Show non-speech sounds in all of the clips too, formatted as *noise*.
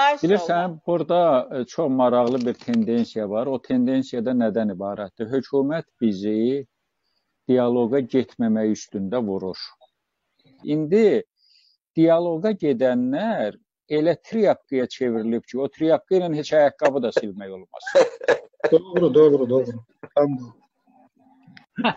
Bilirsən, burada e, çox maraqlı bir tendensiya var. O tendensiyada nədən ibarətdir? Hökumət bizi dialoqa getməmək üstündə vurur. İndi dialoqa gedənlər elə triyapkaya çevrilib ki, o triyapka ilə heç ayaqqabı da silmək olmaz. *laughs* doğru, doğru, doğru. Tam bu. *laughs*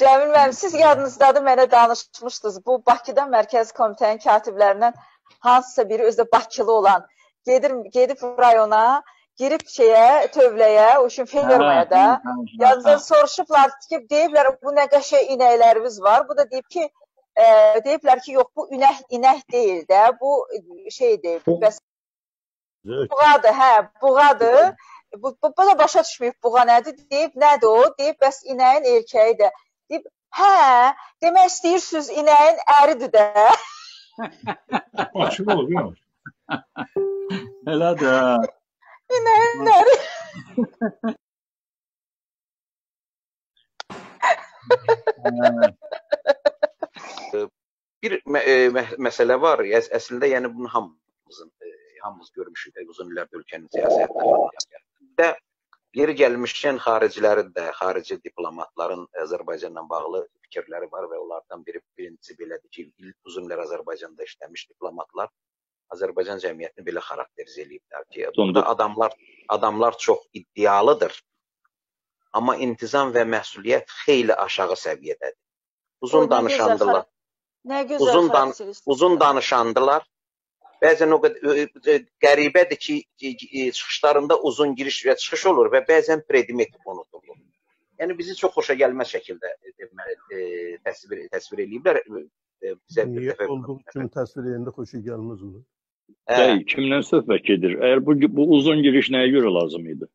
Cəmil müəllim, siz yadınızdadır, mənə danışmışdınız. Bu Bakıda Mərkəzi Komitənin katiblərindən hansısa biri özü də Bakılı olan gedir gedib rayona, girib şeyə, tövləyə, o üçün fermaya da. Yadınızda soruşublar ki, deyiblər bu nə qəşəng inəklərimiz var. Bu da deyib ki, e, deyiblər ki, yox bu inək inək deyil də, bu şeydir. Bəs buğadır, hə, buğadır. Bu, bu, bu da başa düşməyib buğa nədir? Deyib, nədir o? Deyib, bəs inəyin erkəyidir. Deyib, hə, demək istəyirsiniz inəyin əridir də. *laughs* Açıq olur, yox. Elədir. İnəyin əri. bir mə e, məsələ var. Əs əslində yəni bunu hamımızın e, hamımız görmüşük də uzun illərdir ölkənin siyasətində. Yeri gəlmişkən xaricilərin də, xarici diplomatların Azərbaycanla bağlı fikirləri var və onlardan biri birincisi belədir ki, il uzun illər Azərbaycanda işləmiş diplomatlar Azərbaycan cəmiyyətini belə xarakterizə ediblər ki, bunda adamlar adamlar çox iddialıdır. Amma intizam və məsuliyyət xeyli aşağı səviyyədədir. Uzun danışandılar. Nə gözəl uzun dan uzun danışandılar. Bəzən o qədər qəribədir ki, çıxışlarında uzun giriş və çıxış olur və bəzən predmet unudulur. Yəni bizi çox xoşa gəlməz şəkildə deməli e, təsvir təsvir eləyiblər. E, bizə bir dəfə olduğu kimi təsvir edəndə xoşa gəlməz olur. Hə. Dəy, kimdən söhbət gedir? Əgər bu bu uzun giriş nəyə görə lazım idi?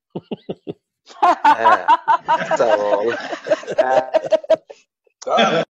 hə. *laughs* Sağ ol.